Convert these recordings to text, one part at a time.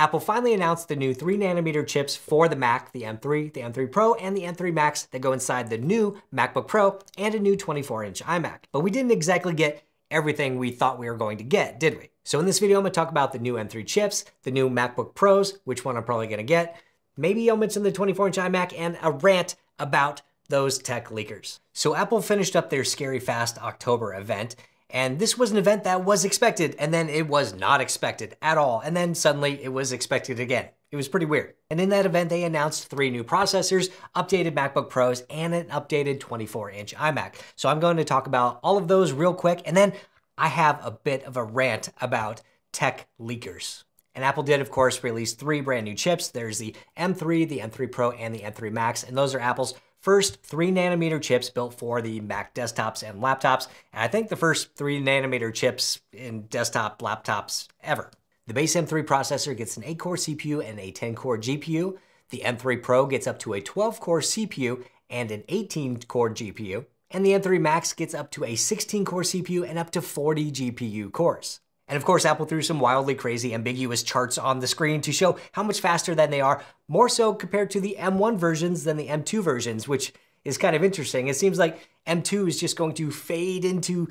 Apple finally announced the new 3nm chips for the Mac, the M3, the M3 Pro, and the M3 Max that go inside the new MacBook Pro and a new 24-inch iMac. But we didn't exactly get everything we thought we were going to get, did we? So in this video, I'm gonna talk about the new M3 chips, the new MacBook Pros, which one I'm probably gonna get, maybe I'll mention the 24-inch iMac, and a rant about those tech leakers. So Apple finished up their Scary Fast October event, and this was an event that was expected, and then it was not expected at all. And then suddenly it was expected again. It was pretty weird. And in that event, they announced three new processors, updated MacBook Pros, and an updated 24-inch iMac. So I'm going to talk about all of those real quick, and then I have a bit of a rant about tech leakers. And Apple did, of course, release three brand new chips. There's the M3, the M3 Pro, and the M3 Max, and those are Apple's first three nanometer chips built for the Mac desktops and laptops. And I think the first three nanometer chips in desktop laptops ever. The base M3 processor gets an 8 core CPU and a 10 core GPU. The M3 Pro gets up to a 12 core CPU and an 18 core GPU. And the M3 Max gets up to a 16 core CPU and up to 40 GPU cores. And of course, Apple threw some wildly crazy ambiguous charts on the screen to show how much faster than they are, more so compared to the M1 versions than the M2 versions, which is kind of interesting. It seems like M2 is just going to fade into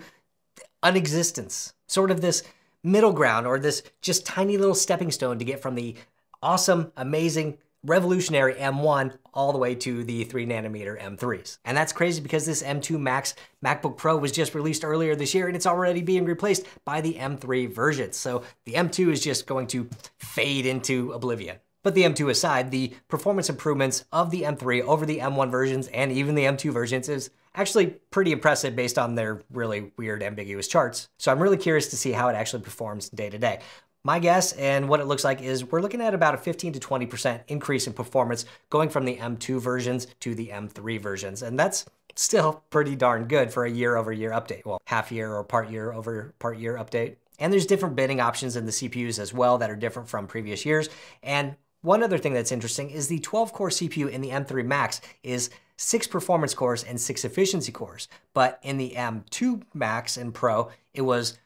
unexistence, sort of this middle ground or this just tiny little stepping stone to get from the awesome, amazing revolutionary M1 all the way to the 3 nanometer M3s. And that's crazy because this M2 Max MacBook Pro was just released earlier this year and it's already being replaced by the M3 version. So the M2 is just going to fade into oblivion. But the M2 aside, the performance improvements of the M3 over the M1 versions and even the M2 versions is actually pretty impressive based on their really weird ambiguous charts. So I'm really curious to see how it actually performs day to day. My guess and what it looks like is we're looking at about a 15 to 20% increase in performance going from the M2 versions to the M3 versions. And that's still pretty darn good for a year over year update. Well, half year or part year over part year update. And there's different binning options in the CPUs as well that are different from previous years. And one other thing that's interesting is the 12 core CPU in the M3 Max is six performance cores and six efficiency cores. But in the M2 Max and Pro, it was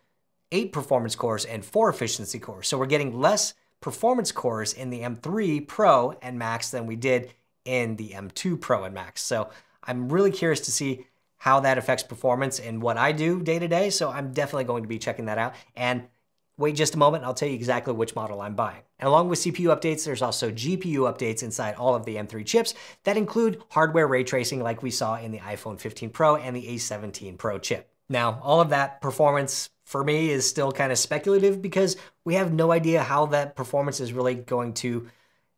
eight performance cores and four efficiency cores. So we're getting less performance cores in the M3 Pro and Max than we did in the M2 Pro and Max. So I'm really curious to see how that affects performance and what I do day to day. So I'm definitely going to be checking that out. And wait just a moment, I'll tell you exactly which model I'm buying. And along with CPU updates, there's also GPU updates inside all of the M3 chips that include hardware ray tracing like we saw in the iPhone 15 Pro and the A17 Pro chip. Now, all of that performance for me is still kind of speculative because we have no idea how that performance is really going to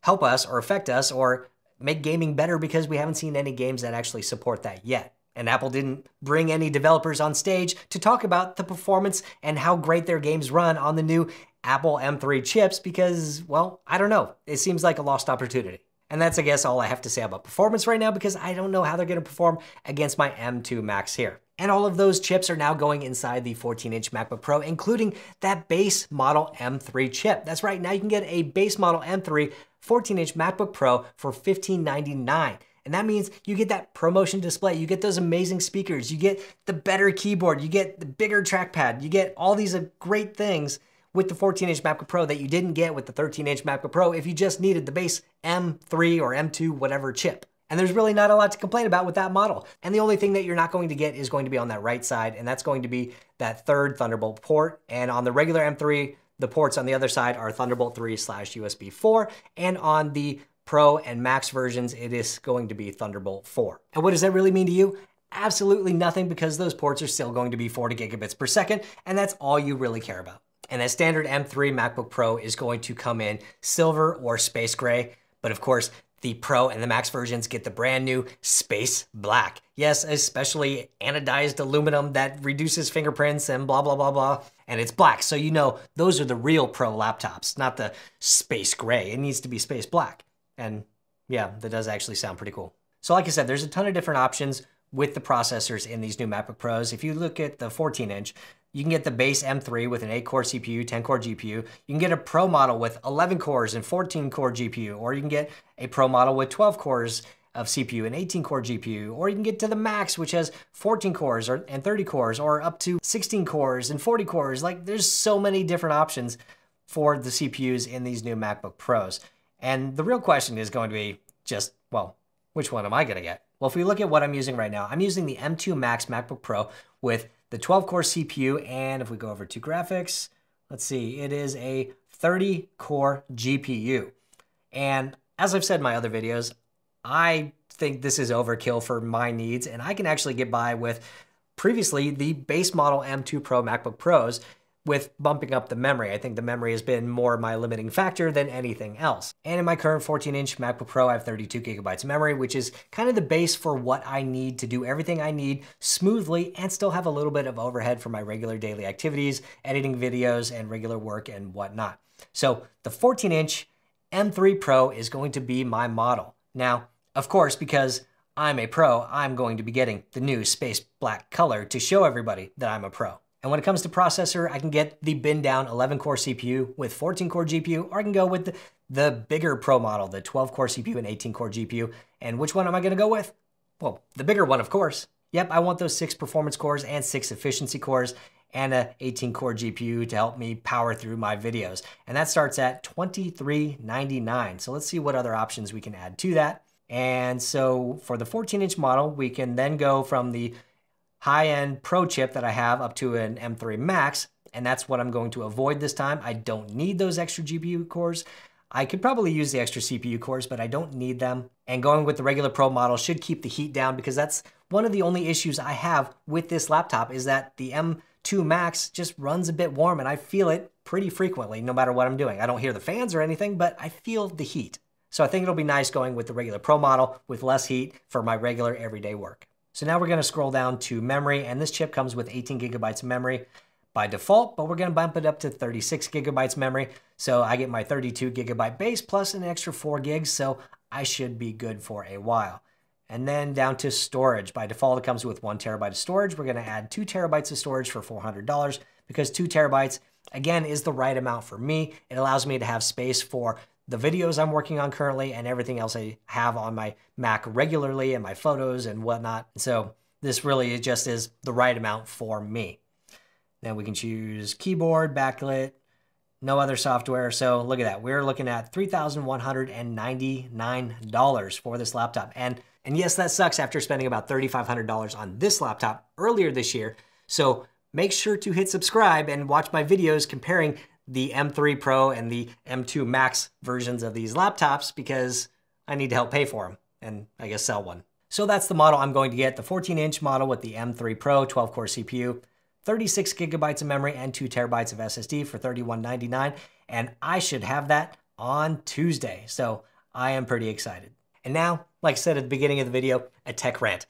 help us or affect us or make gaming better because we haven't seen any games that actually support that yet. And Apple didn't bring any developers on stage to talk about the performance and how great their games run on the new Apple M3 chips because, well, I don't know. It seems like a lost opportunity. And that's, I guess, all I have to say about performance right now because I don't know how they're going to perform against my M2 Max here. And all of those chips are now going inside the 14-inch MacBook Pro, including that base model M3 chip. That's right, now you can get a base model M3 14-inch MacBook Pro for 1599. And that means you get that ProMotion display, you get those amazing speakers, you get the better keyboard, you get the bigger trackpad, you get all these uh, great things with the 14-inch MacBook Pro that you didn't get with the 13-inch MacBook Pro if you just needed the base M3 or M2 whatever chip. And there's really not a lot to complain about with that model. And the only thing that you're not going to get is going to be on that right side, and that's going to be that third Thunderbolt port. And on the regular M3, the ports on the other side are Thunderbolt 3 slash USB 4, and on the Pro and Max versions, it is going to be Thunderbolt 4. And what does that really mean to you? Absolutely nothing because those ports are still going to be 40 gigabits per second, and that's all you really care about. And a standard M3 MacBook Pro is going to come in silver or space gray, but of course, the Pro and the Max versions get the brand new Space Black. Yes, especially anodized aluminum that reduces fingerprints and blah, blah, blah, blah. And it's black, so you know those are the real Pro laptops, not the Space Gray. It needs to be Space Black. And yeah, that does actually sound pretty cool. So like I said, there's a ton of different options with the processors in these new MacBook Pros. If you look at the 14 inch, you can get the base M3 with an 8 core CPU, 10 core GPU. You can get a Pro model with 11 cores and 14 core GPU, or you can get a Pro model with 12 cores of CPU and 18 core GPU, or you can get to the Max, which has 14 cores or, and 30 cores, or up to 16 cores and 40 cores. Like, there's so many different options for the CPUs in these new MacBook Pros. And the real question is going to be just, well, which one am I going to get? Well, if we look at what I'm using right now, I'm using the M2 Max MacBook Pro with the 12 core CPU. And if we go over to graphics, let's see, it is a 30 core GPU. And as I've said in my other videos, I think this is overkill for my needs, and I can actually get by with previously the base model M2 Pro MacBook Pros with bumping up the memory. I think the memory has been more my limiting factor than anything else. And in my current 14 inch MacBook Pro, I have 32 gigabytes of memory, which is kind of the base for what I need to do everything I need smoothly and still have a little bit of overhead for my regular daily activities, editing videos, and regular work and whatnot. So the 14 inch M3 Pro is going to be my model. Now, of course, because I'm a pro, I'm going to be getting the new space black color to show everybody that I'm a pro. And when it comes to processor, I can get the bin down 11 core CPU with 14 core GPU, or I can go with the, the bigger Pro model, the 12 core CPU and 18 core GPU. And which one am I gonna go with? Well, the bigger one, of course. Yep, I want those six performance cores and six efficiency cores and a 18 core GPU to help me power through my videos. And that starts at $23.99. So let's see what other options we can add to that. And so for the 14 inch model, we can then go from the high-end Pro chip that I have up to an M3 Max, and that's what I'm going to avoid this time. I don't need those extra GPU cores. I could probably use the extra CPU cores, but I don't need them. And going with the regular Pro model should keep the heat down because that's one of the only issues I have with this laptop is that the M2 Max just runs a bit warm and I feel it pretty frequently no matter what I'm doing. I don't hear the fans or anything, but I feel the heat. So I think it'll be nice going with the regular Pro model with less heat for my regular everyday work. So now we're going to scroll down to memory, and this chip comes with 18 gigabytes of memory by default, but we're going to bump it up to 36 gigabytes memory. So I get my 32 gigabyte base plus an extra 4 gigs, so I should be good for a while. And then down to storage. By default, it comes with 1 terabyte of storage. We're going to add 2 terabytes of storage for $400 because 2 terabytes, again, is the right amount for me. It allows me to have space for the videos I'm working on currently and everything else I have on my Mac regularly and my photos and whatnot. So this really just is the right amount for me. Then we can choose keyboard, backlit, no other software. So look at that. We're looking at $3,199 for this laptop. And, and yes, that sucks after spending about $3,500 on this laptop earlier this year. So make sure to hit subscribe and watch my videos comparing the M3 Pro and the M2 Max versions of these laptops because I need to help pay for them and I guess sell one. So that's the model I'm going to get, the 14 inch model with the M3 Pro 12 core CPU, 36 gigabytes of memory and two terabytes of SSD for $31.99. And I should have that on Tuesday. So I am pretty excited. And now, like I said at the beginning of the video, a tech rant.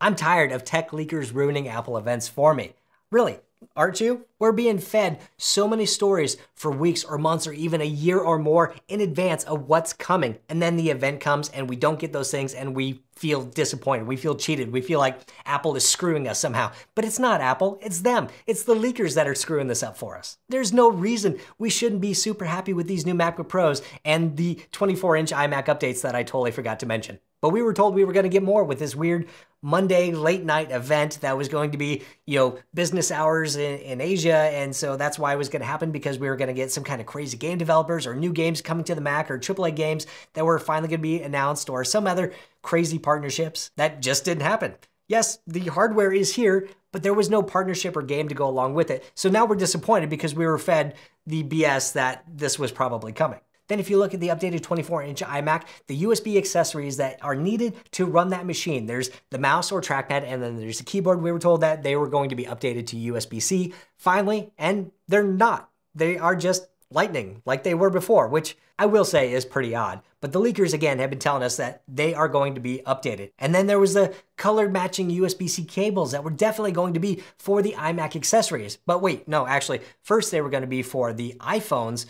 I'm tired of tech leakers ruining Apple events for me. Really, aren't you? We're being fed so many stories for weeks or months or even a year or more in advance of what's coming. And then the event comes and we don't get those things and we feel disappointed. We feel cheated. We feel like Apple is screwing us somehow. But it's not Apple, it's them. It's the leakers that are screwing this up for us. There's no reason we shouldn't be super happy with these new MacBook Pros and the 24 inch iMac updates that I totally forgot to mention. But we were told we were going to get more with this weird Monday late night event that was going to be, you know, business hours in, in Asia. And so that's why it was going to happen because we were going to get some kind of crazy game developers or new games coming to the Mac or AAA games that were finally going to be announced or some other crazy partnerships. That just didn't happen. Yes, the hardware is here, but there was no partnership or game to go along with it. So now we're disappointed because we were fed the BS that this was probably coming. Then if you look at the updated 24-inch iMac, the USB accessories that are needed to run that machine, there's the mouse or trackpad, and then there's the keyboard. We were told that they were going to be updated to USB-C finally, and they're not. They are just lightning like they were before, which I will say is pretty odd. But the leakers again have been telling us that they are going to be updated. And then there was the colored matching USB-C cables that were definitely going to be for the iMac accessories. But wait, no, actually, first they were going to be for the iPhones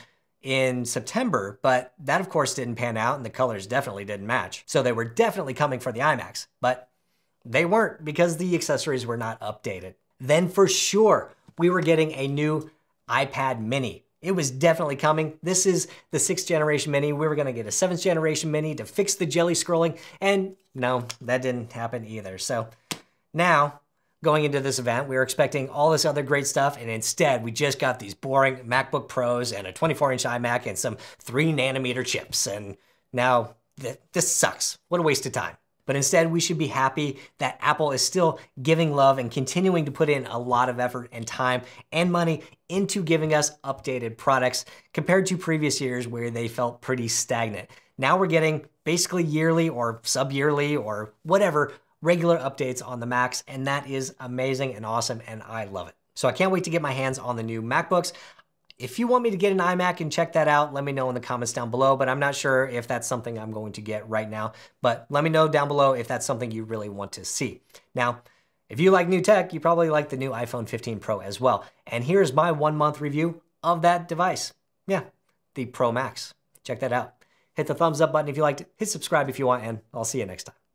in September, but that of course didn't pan out and the colors definitely didn't match. So they were definitely coming for the iMacs, but they weren't because the accessories were not updated. Then for sure, we were getting a new iPad mini. It was definitely coming. This is the sixth generation mini. We were gonna get a seventh generation mini to fix the jelly scrolling, and no, that didn't happen either. So now going into this event. We were expecting all this other great stuff, and instead we just got these boring MacBook Pros and a 24-inch iMac and some three nanometer chips. And now th this sucks. What a waste of time. But instead, we should be happy that Apple is still giving love and continuing to put in a lot of effort and time and money into giving us updated products compared to previous years where they felt pretty stagnant. Now we're getting basically yearly or sub yearly or whatever regular updates on the Macs, and that is amazing and awesome, and I love it. So I can't wait to get my hands on the new MacBooks. If you want me to get an iMac and check that out, let me know in the comments down below, but I'm not sure if that's something I'm going to get right now. But let me know down below if that's something you really want to see. Now, if you like new tech, you probably like the new iPhone 15 Pro as well. And here's my one month review of that device. Yeah, the Pro Max. Check that out. Hit the thumbs up button if you liked it, hit subscribe if you want, and I'll see you next time.